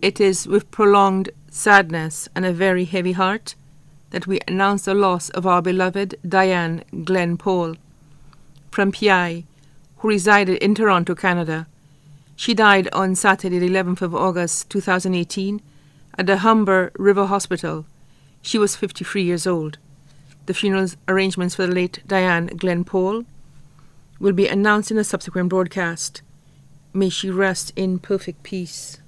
It is with prolonged sadness and a very heavy heart that we announce the loss of our beloved Dianne Glenn Paul from PI, who resided in Toronto, Canada. She died on Saturday, the 11th of August 2018, at the Humber River Hospital. She was 53 years old. The funeral arrangements for the late Dianne Glenn Paul will be announced in a subsequent broadcast. May she rest in perfect peace.